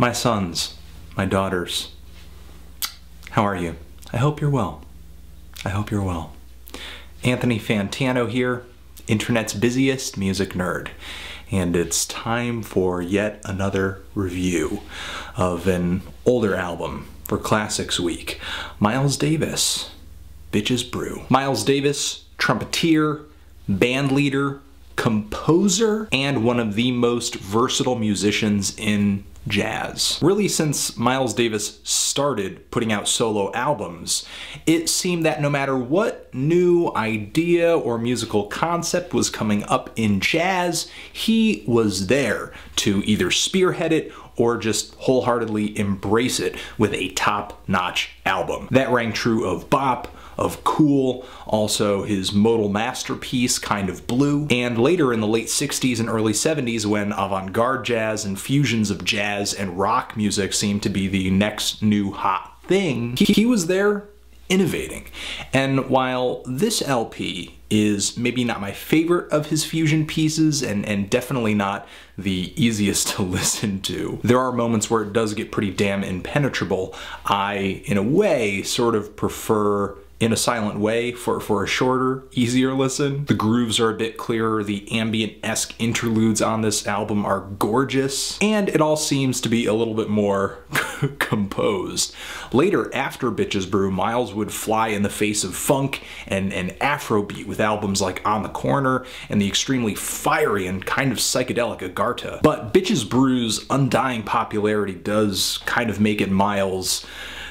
My sons, my daughters, how are you? I hope you're well. I hope you're well. Anthony Fantano here, internet's busiest music nerd, and it's time for yet another review of an older album for Classics Week. Miles Davis, Bitches Brew. Miles Davis, trumpeter, band leader, composer, and one of the most versatile musicians in jazz. Really, since Miles Davis started putting out solo albums, it seemed that no matter what new idea or musical concept was coming up in jazz, he was there to either spearhead it or just wholeheartedly embrace it with a top-notch album. That rang true of Bop, of Cool, also his modal masterpiece, Kind of Blue, and later in the late 60s and early 70s when avant-garde jazz and fusions of jazz and rock music seemed to be the next new hot thing, he, he was there innovating. And while this LP is maybe not my favorite of his fusion pieces and, and definitely not the easiest to listen to, there are moments where it does get pretty damn impenetrable. I, in a way, sort of prefer in a silent way for, for a shorter, easier listen. The grooves are a bit clearer, the ambient-esque interludes on this album are gorgeous, and it all seems to be a little bit more composed. Later, after Bitches Brew, Miles would fly in the face of funk and, and Afrobeat with albums like On the Corner and the extremely fiery and kind of psychedelic Agharta. But Bitches Brew's undying popularity does kind of make it Miles'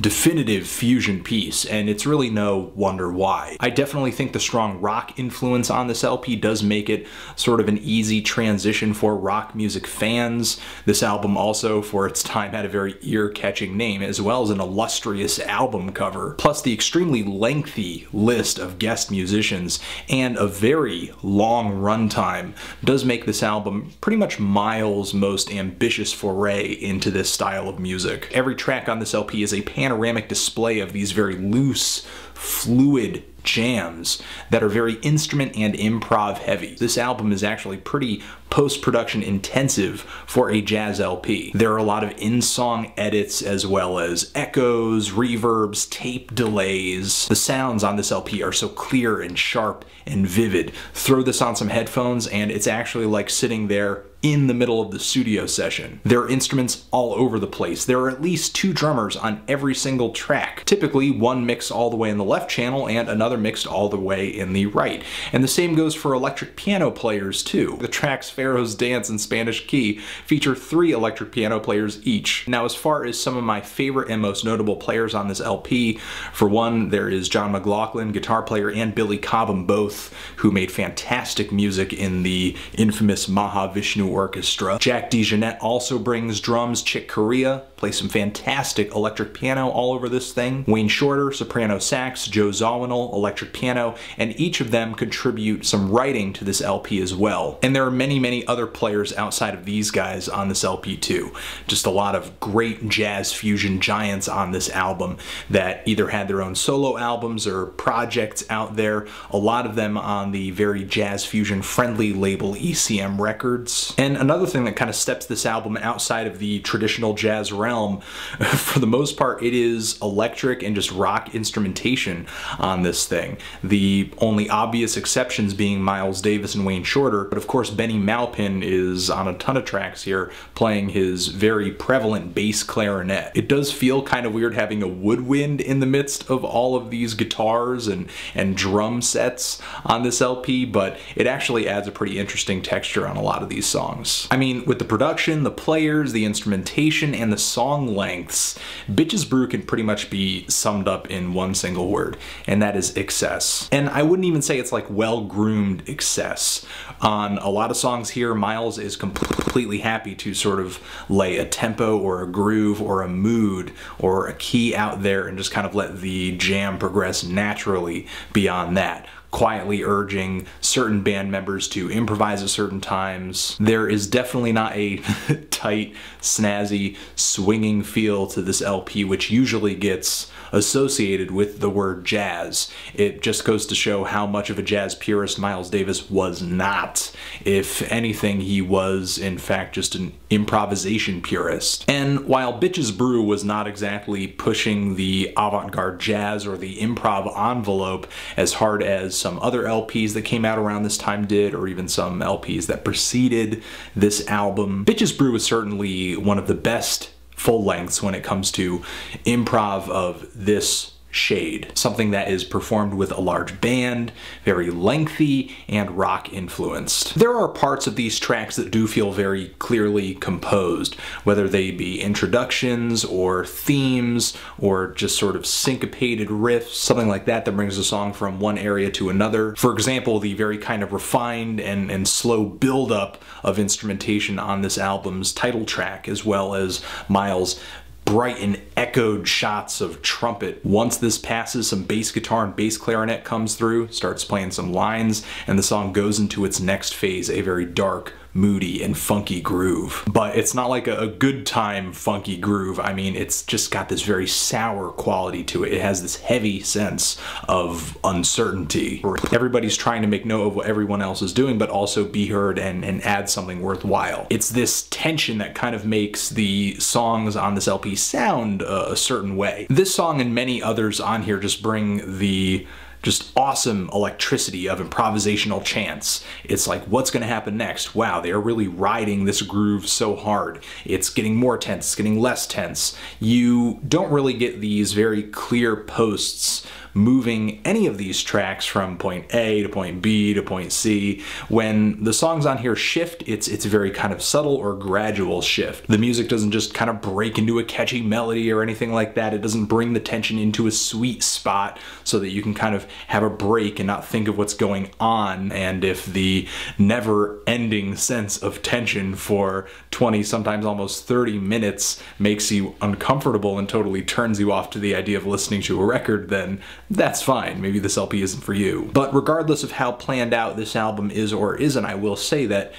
definitive fusion piece, and it's really no wonder why. I definitely think the strong rock influence on this LP does make it sort of an easy transition for rock music fans. This album also, for its time, had a very ear-catching name, as well as an illustrious album cover. Plus the extremely lengthy list of guest musicians and a very long runtime does make this album pretty much Miles' most ambitious foray into this style of music. Every track on this LP is a pan panoramic display of these very loose, fluid jams that are very instrument and improv heavy. This album is actually pretty post-production intensive for a jazz LP. There are a lot of in-song edits as well as echoes, reverbs, tape delays. The sounds on this LP are so clear and sharp and vivid. Throw this on some headphones and it's actually like sitting there in the middle of the studio session. There are instruments all over the place. There are at least two drummers on every single track. Typically one mixed all the way in the left channel and another mixed all the way in the right. And the same goes for electric piano players too. The tracks Pharaoh's Dance and Spanish Key feature three electric piano players each. Now as far as some of my favorite and most notable players on this LP, for one there is John McLaughlin, guitar player, and Billy Cobham both, who made fantastic music in the infamous Mahavishnu Orchestra. Jack DeJohnette also brings drums. Chick Corea plays some fantastic electric piano all over this thing. Wayne Shorter, soprano sax, Joe Zawinul, electric piano, and each of them contribute some writing to this LP as well. And there are many, many other players outside of these guys on this LP too. Just a lot of great jazz fusion giants on this album that either had their own solo albums or projects out there, a lot of them on the very jazz fusion friendly label ECM Records. And another thing that kind of steps this album outside of the traditional jazz realm, for the most part, it is electric and just rock instrumentation on this thing. The only obvious exceptions being Miles Davis and Wayne Shorter, but of course Benny Maupin is on a ton of tracks here playing his very prevalent bass clarinet. It does feel kind of weird having a woodwind in the midst of all of these guitars and, and drum sets on this LP, but it actually adds a pretty interesting texture on a lot of these songs songs. I mean, with the production, the players, the instrumentation, and the song lengths, Bitches Brew can pretty much be summed up in one single word, and that is excess. And I wouldn't even say it's like well-groomed excess. On a lot of songs here, Miles is completely happy to sort of lay a tempo or a groove or a mood or a key out there and just kind of let the jam progress naturally beyond that quietly urging certain band members to improvise at certain times. There is definitely not a tight, snazzy, swinging feel to this LP, which usually gets associated with the word jazz. It just goes to show how much of a jazz purist Miles Davis was not. If anything, he was, in fact, just an improvisation purist. And while Bitches Brew was not exactly pushing the avant garde jazz or the improv envelope as hard as some other LPs that came out around this time did, or even some LPs that preceded this album, Bitches Brew was certainly one of the best full lengths when it comes to improv of this shade, something that is performed with a large band, very lengthy, and rock influenced. There are parts of these tracks that do feel very clearly composed, whether they be introductions or themes or just sort of syncopated riffs, something like that that brings a song from one area to another. For example, the very kind of refined and, and slow build-up of instrumentation on this album's title track, as well as Miles' bright and echoed shots of trumpet. Once this passes, some bass guitar and bass clarinet comes through, starts playing some lines, and the song goes into its next phase, a very dark, moody and funky groove. But it's not like a, a, good time funky groove. I mean, it's just got this very sour quality to it. It has this heavy sense of uncertainty. Everybody's trying to make note of what everyone else is doing, but also be heard and, and add something worthwhile. It's this tension that kind of makes the songs on this LP sound a, a certain way. This song and many others on here just bring the just awesome electricity of improvisational chants. It's like, what's going to happen next? Wow, they are really riding this groove so hard. It's getting more tense, it's getting less tense. You don't really get these very clear posts moving any of these tracks from point A to point B to point C. When the songs on here shift, it's it's a very kind of subtle or gradual shift. The music doesn't just kind of break into a catchy melody or anything like that. It doesn't bring the tension into a sweet spot so that you can kind of have a break and not think of what's going on. And if the never ending sense of tension for 20, sometimes almost 30 minutes makes you uncomfortable and totally turns you off to the idea of listening to a record, then that's fine. Maybe this LP isn't for you. But regardless of how planned out this album is or isn't, I will say that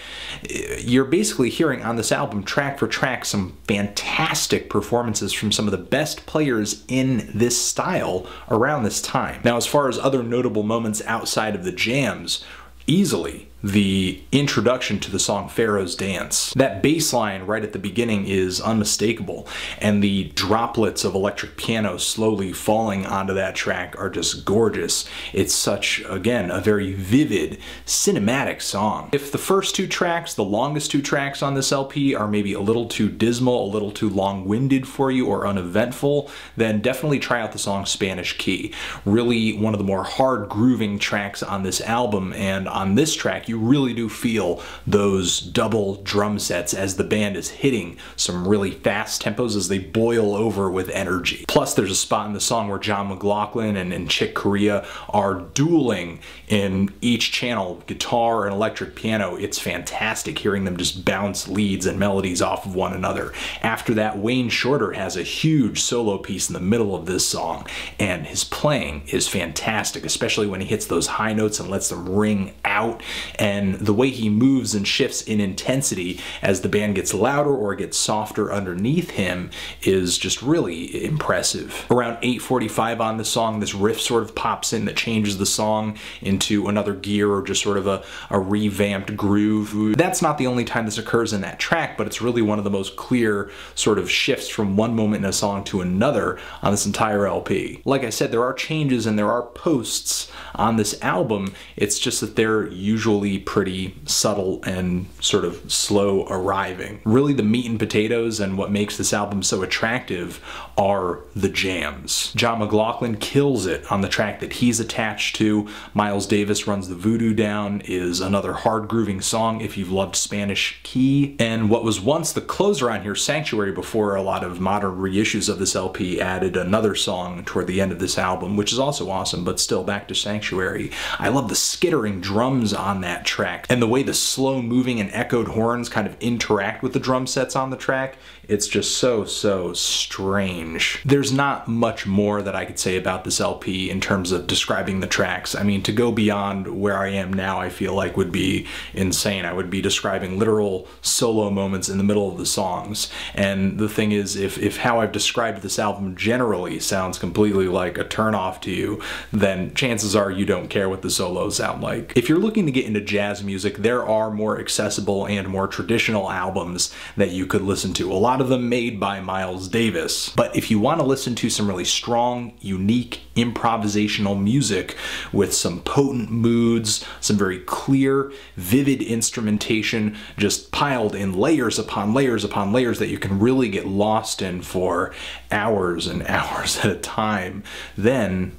eh, you're basically hearing on this album, track for track, some fantastic performances from some of the best players in this style around this time. Now, as far as other notable moments outside of the jams, easily the introduction to the song Pharaoh's Dance. That bass line right at the beginning is unmistakable, and the droplets of electric piano slowly falling onto that track are just gorgeous. It's such, again, a very vivid, cinematic song. If the first two tracks, the longest two tracks on this LP, are maybe a little too dismal, a little too long-winded for you, or uneventful, then definitely try out the song Spanish Key. Really one of the more hard grooving tracks on this album, and on this track, you really do feel those double drum sets as the band is hitting some really fast tempos as they boil over with energy. Plus there's a spot in the song where John McLaughlin and, and Chick Corea are dueling in each channel, guitar and electric piano. It's fantastic hearing them just bounce leads and melodies off of one another. After that, Wayne Shorter has a huge solo piece in the middle of this song, and his playing is fantastic, especially when he hits those high notes and lets them ring out and the way he moves and shifts in intensity as the band gets louder or gets softer underneath him is just really impressive. Around 8.45 on the song, this riff sort of pops in that changes the song into another gear or just sort of a, a revamped groove. That's not the only time this occurs in that track, but it's really one of the most clear sort of shifts from one moment in a song to another on this entire LP. Like I said, there are changes and there are posts on this album. It's just that they're usually pretty subtle and sort of slow arriving. Really the meat and potatoes and what makes this album so attractive are the jams. John McLaughlin kills it on the track that he's attached to. Miles Davis runs the voodoo down is another hard grooving song if you've loved Spanish Key. And what was once the closer on here, Sanctuary, before a lot of modern reissues of this LP added another song toward the end of this album, which is also awesome, but still back to Sanctuary. I love the skittering drums on that that track. And the way the slow moving and echoed horns kind of interact with the drum sets on the track, it's just so, so strange. There's not much more that I could say about this LP in terms of describing the tracks. I mean, to go beyond where I am now, I feel like would be insane. I would be describing literal solo moments in the middle of the songs. And the thing is, if, if how I've described this album generally sounds completely like a turnoff to you, then chances are you don't care what the solos sound like. If you're looking to get into jazz music, there are more accessible and more traditional albums that you could listen to. A of them made by Miles Davis. But if you want to listen to some really strong, unique, improvisational music with some potent moods, some very clear, vivid instrumentation just piled in layers upon layers upon layers that you can really get lost in for hours and hours at a time, then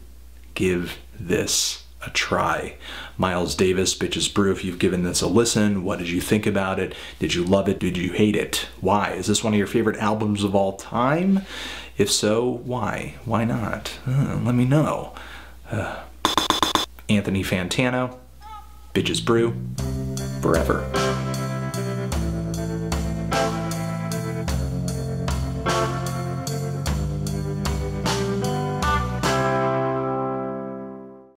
give this a try. Miles Davis, Bitches Brew, if you've given this a listen, what did you think about it? Did you love it? Did you hate it? Why? Is this one of your favorite albums of all time? If so, why? Why not? Uh, let me know. Uh, Anthony Fantano, Bitches Brew, forever.